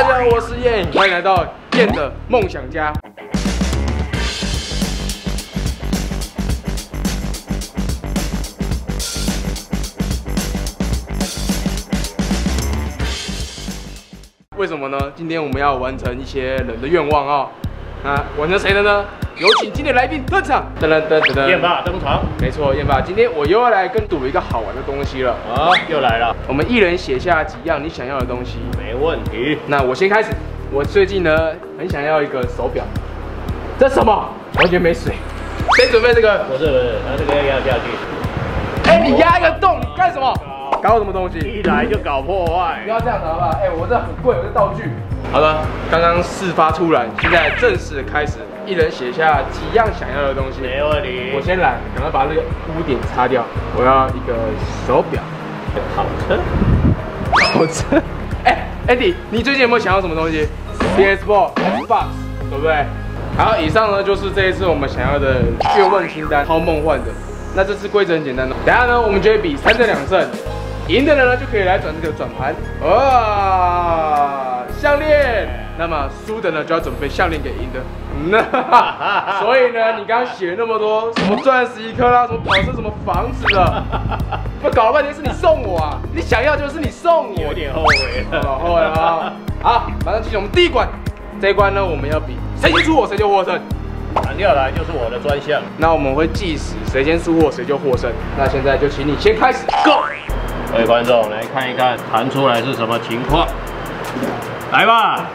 大家好，我是燕，欢迎来到燕的梦想家。为什么呢？今天我们要完成一些人的愿望啊、那完成谁的呢？有请今天来宾登场。噔噔噔噔噔。燕爸登场没错，燕爸，今天我又要来跟赌一个好玩的东西了。啊，又来了，我们一人写下几样你想要的东西。没问题。那我先开始。我最近呢很想要一个手表。这什么？完全没水。谁准备这个？不是不是，他这个要压下去，哎、你压一个洞，你干什么？搞什么东西？一来就搞破坏不。要这样子好不好？哎、我这很贵，我这道具。好了，刚刚事发突然，现在正式开始，一人写下几样想要的东西。没问题。我先来，赶快把那个污点擦掉。我要一个手表。好车，好车。哎，Andy，你最近有没有想要什么东西？PS4、Xbox，对不对？好，以上呢就是这一次我们想要的愿望清单，超梦幻的。那这次规则很简单哦，等下呢我们就会比三胜两胜，赢的人呢就可以来转这个转盘，哇，项链。那么输的呢就要准备项链给赢的。所以呢，你刚刚写了那么多什么钻石一颗啦，什么跑车，什么房子的，不搞了半天是你送我啊？你想要就是你送我，有点后悔了。好后来啊。好，马上进行我们第一关。这一关呢，我们要比谁先出我谁就获胜。弹跳来就是我的专项。那我们会计时，谁先出货谁就获胜。那现在就请你先开始，Go！各位观众来看一看弹出来是什么情况。来吧。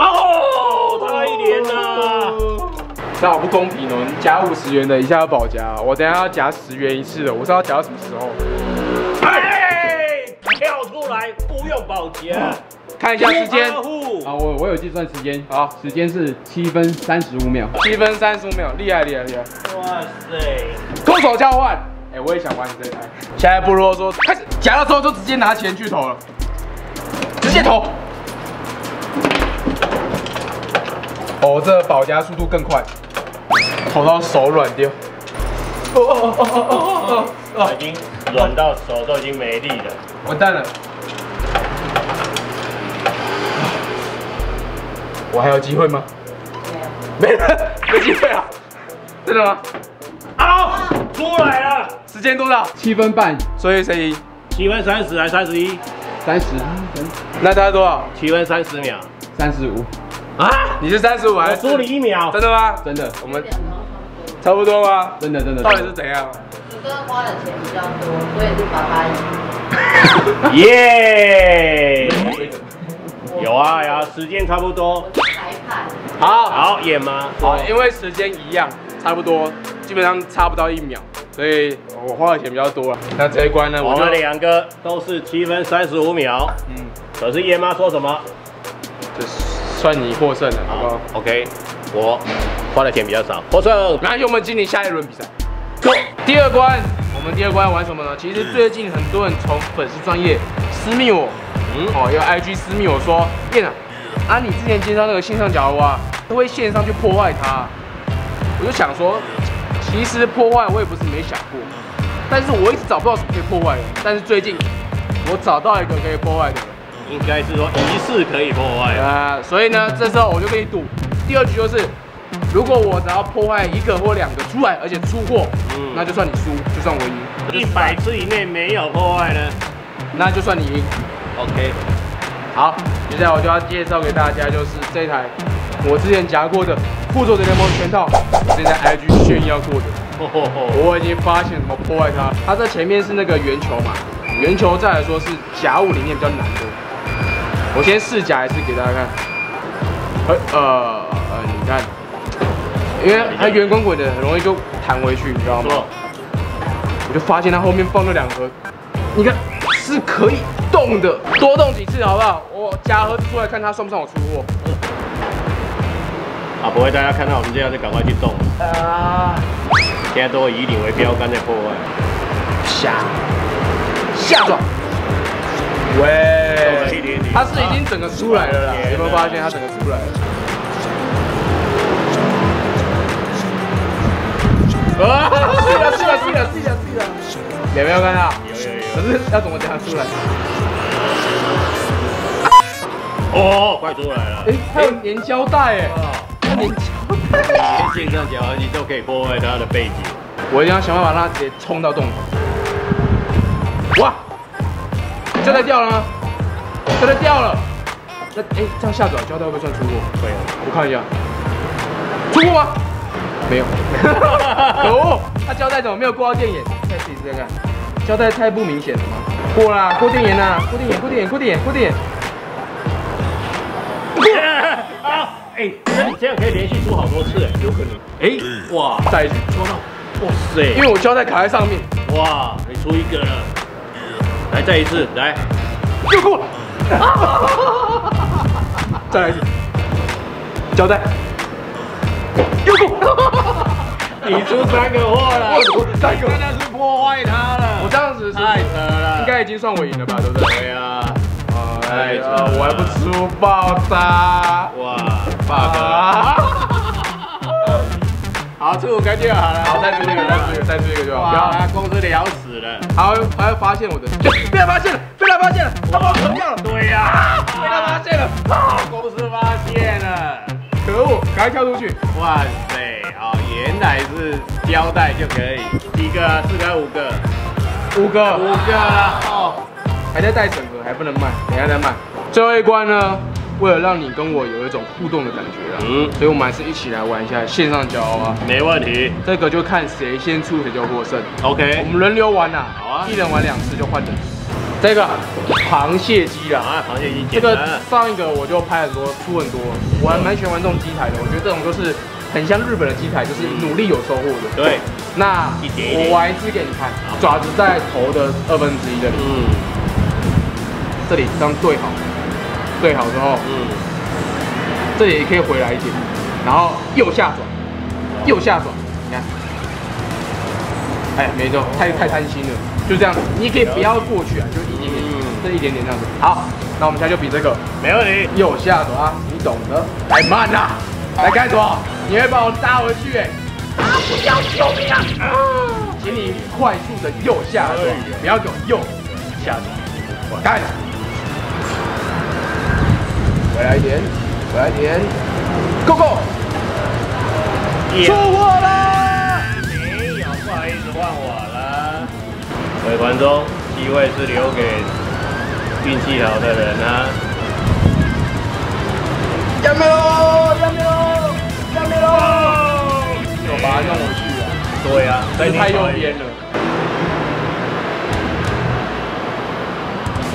哦，差一点呐。那好不公平哦！你夹五十元的，一下要保夹，我等下要夹十元一次的，我是要夹到什么时候？哎，跳出来不用保夹。看一下时间，保护好，我我有计算时间，好，时间是七分三十五秒。七分三十五秒，厉害厉害厉害！哇塞，空手交换，哎、我也想玩你这台。现在不啰嗦，开始夹的时候就直接拿钱去投了，直接投。哦，这保夹速度更快，投到手软掉。哦哦哦哦哦哦哦！已经软到手都已经没力了。完蛋了！我还有机会吗？没了，没机会了。真的吗？啊，出来了，时间多少？七分半，所以谁赢？七分三十还三十一？三十，那他多少？七分三十秒。三十五，啊，你是三十五还是？我输你一秒。真的吗？真的，我们差不多吗？真的，真的。到底是怎样？你哥花的钱比较多，所以是爸爸赢。耶！有啊有啊，时间差不多。裁判，好，好演吗？好，因为时间一样，差不多，基本上差不到一秒，所以我花的钱比较多了。那这一关呢，我们两个都是七分三十五秒。嗯，可是叶妈说什么？就算你获胜了，好不好？，OK，我花的钱比较少，获胜。没关系，我们进行下一轮比赛。Go！第二关，我们第二关要玩什么呢？其实最近很多人从粉丝专业私密我，嗯，哦，有 IG 私密我说，燕啊，啊你之前介绍那个线上夹娃娃，都会线上去破坏它。我就想说，其实破坏我也不是没想过，但是我一直找不到什么可以破坏的。但是最近我找到一个可以破坏的了。应该是说仪式可以破坏啊。啊，所以呢，这时候我就跟你赌，第二局就是，如果我只要破坏一个或两个出来，而且出货，嗯那就算你输，就算我赢。一百次以内没有破坏呢那就算你赢。？OK，好，接下来我就要介绍给大家，就是这台我之前夹过的复仇者联盟全套，我之前在 IG 炫耀过的，我已经发现怎么破坏它。它在前面是那个圆球嘛，圆球再来说是甲物里面比较难的。我先试夹一次给大家看，呃呃呃，你看，因为它圆滚滚的，很容易就弹回去，你知道吗？我就发现它后面放了两盒，你看是可以动的，多动几次好不好？我夹盒子出来看它算不算我出货。啊，不会大家看到我们这样就赶快去动，啊，现在都以你为标杆在破坏。下下转，动了喂一点点，它是已经整个出来了啦，有没有发现它整个出来了？啊！是的是的是的是的是的，有没有看到？有有有可是要怎么讲出来？哦，快出来了。哎，还有粘胶带哎，哦，它粘胶带。连线上脚你都可以破坏它的背景。我一定要想办法让它直接冲到洞口。哇，胶带掉了吗？胶带掉了。那哎，这样下转胶带会不会算出过？会我看一下，出过吗？没有。可恶，它胶带怎么没有过到电眼？再试一次看看，胶带太不明显了吗？过啦，过电眼啦，过电眼，过电眼，过电眼，过电眼。啊，哎，那你这样可以连续出好多次，哎，有可能。哎，哇，再一次，抓到，哇塞因，为我胶带卡在上面，哇，你出一个了。来，再一次，来，又过了。再来一次，胶带，又过。你出三个货了，我出三个真的是破坏它了。我这样子是太扯了，应该已经算我赢了吧，对不对？对啊，哎呀，我还不出爆炸。哇，bug 啊！好，出五个就好了。好，再出一个，再出一个，再出一个就好。不要哇，，他公司聊死了。还会还会发现我的，被他发现了，被他发现了，他把我吞掉了，对呀，被他发现了，啊，公司发现了。可恶，赶快跳出去。哇塞，哦，原来是胶带就可以，一个啊？四个、五个？五个，五个啊哦。还在带审核，还不能卖，等一下再卖。最后一关呢，为了让你跟我有一种互动的感觉啊，嗯所以我们还是一起来玩一下线上夹娃娃。没问题。这个就看谁先出谁就获胜。OK 我。们轮流玩呐，好啊一人玩两次就换人。这个螃蟹机啦，啊，螃蟹机这个。上一个我就拍很多，出很多，我还蛮喜欢玩这种机台的。我觉得这种就是很像日本的机台，就是努力有收获的。对，那我玩一次给你看，爪子在头的二分之一这里，嗯这里这样对好，对好之后，嗯，这里也可以回来一点，然后右下转，右下转，你看，哎，没错，太太贪心了，就这样子，你也可以不要过去啊，就一点点，嗯这一点点这样子。好，那我们现在就比这个没问题。右下转啊，你懂的。太慢呐、来干什么？你会把我拉回去哎、啊！不要救命啊！请你快速的右下转，不要给我右下转，干！回来一点，回来一点，Go Go！出货了！没有，不好意思，换我了。各位观众，机会是留给运气好的人啊。加没喽，要没喽，要没喽！我把它用回去啊，对呀、啊，这太右边了。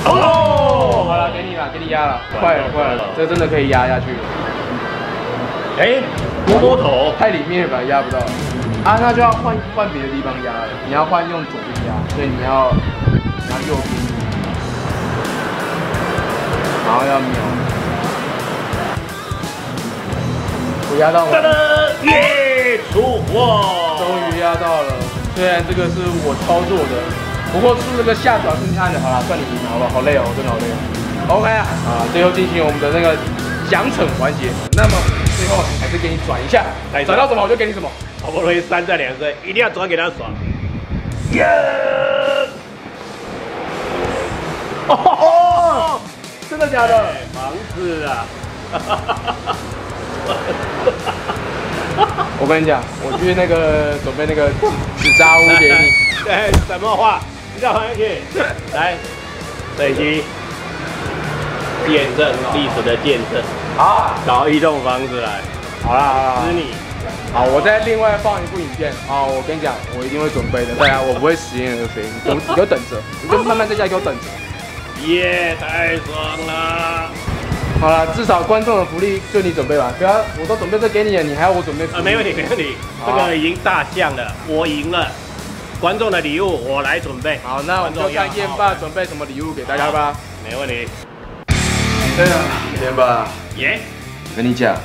哦，好了，给你了，给你压了，快了，快了这真的可以压下去了。哎，摸摸头，太里面了，压不到。啊，那就要换换别的地方压了。你要换用左边压，所以你要你要右边，然后要瞄。我压到噔了，耶，出货，终于压到了。虽然这个是我操作的，不过出了个下转是你按的，好了，算你赢了，好不好？好累哦，真的好累哦。OK 啊，啊，最后进行我们的那个奖惩环节。那么最后还是给你转一下，来转到什么我就给你什么。好不容易三战两胜，一定要转给他爽。耶！哦，真的假的？哎房子啊，我跟你讲，我去那个准备那个纸纸扎屋给你。哎，什么话？你叫黄去，来，摄影机，见证历史的见证，好，找一栋房子来，好啦好啦，是你。好，我再另外放一部影片啊，我跟你讲，我一定会准备的，大家我不会食言而肥，你就你就等着，你就慢慢在家给我等着。耶，太爽了！好了，至少观众的福利就你准备吧，不要我都准备这给你了，你还要我准备福利？啊，没问题，没问题，这个已经大象了，我赢了。观众的礼物我来准备。好，那我们就看燕爸准备什么礼物给大家吧。没问题。对啊，连吧，耶，跟你讲，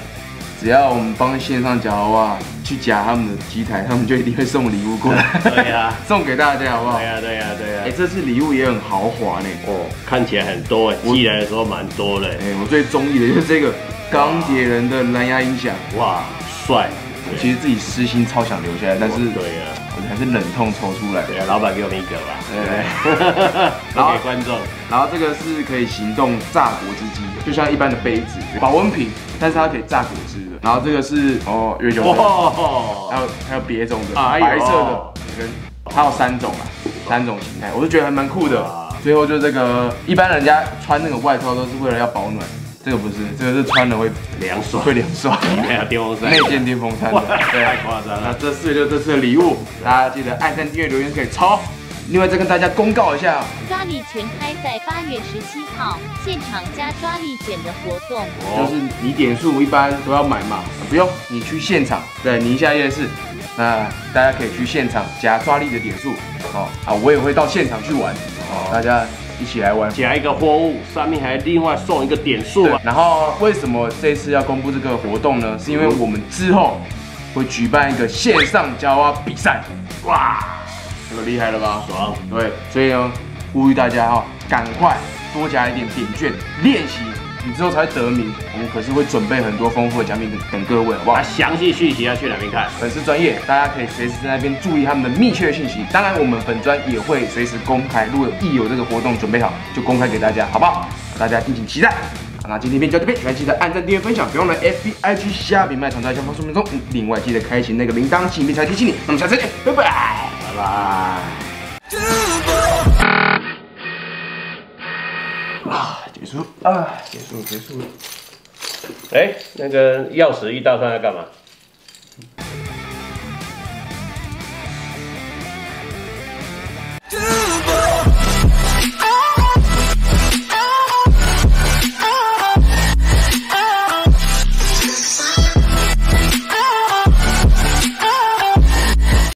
只要我们帮线上夹娃娃去夹他们的机台，他们就一定会送礼物过来。对呀 送给大家好不好？对呀，对呀，对呀哎、呀。这次礼物也很豪华呢。哦，看起来很多哎，寄来的时候蛮多的哎、。我最中意的就是这个钢铁人的蓝牙音响，哇，帅！其实自己私心超想留下来，但是对啊，我还是忍痛抽出来。对啊，老板给我们一个吧，对。对，然后给观众，然后这个是可以行动榨果汁机的，就像一般的杯子保温瓶，但是它可以榨果汁的。然后这个是哦月酒的，还，有还有别种的，白色的跟它有三种啊，三种形态，我就觉得还蛮酷的。最后就这个，一般人家穿那个外套都是为了要保暖，这个不是，这个是穿了会凉爽，会凉爽。没有电风扇，内建电风扇，的，对。太夸张了。那这四个就是这次的礼物，大家记得按赞、订阅、留言可以抽。另外再跟大家公告一下，抓力全开在八月十七号现场加抓力卷的活动。就是你点数一般都要买嘛，不用你去现场，对，宁夏夜市，那大家可以去现场加抓力的点数，哦啊，我也会到现场去玩，哦，大家一起来玩。夹一个货物，上面还另外送一个点数啊，。然后为什么这次要公布这个活动呢？是因为我们之后会举办一个线上夹娃娃比赛，哇，这个厉害了吧？爽，对，所以呢，呼吁大家哈、赶快多加一点点券练习，你之后才会得名。我们可是会准备很多丰富的奖品等各位，好不好那？详细讯息要去哪边看？粉丝专业，大家可以随时在那边注意他们的密切信息。当然，我们本专也会随时公开，如果一有这个活动准备好，就公开给大家，好不好？大家敬请期待。好那今天片就到这边，喜欢记得按赞、订阅、分享，别忘了 FB、IG 虾饼卖场在下方说明中。嗯另外记得开启那个铃铛，请别才提醒你。那么下次见，拜拜。拜拜。啊，结啊，结束，结束。哎，那个钥匙一到，他要干嘛？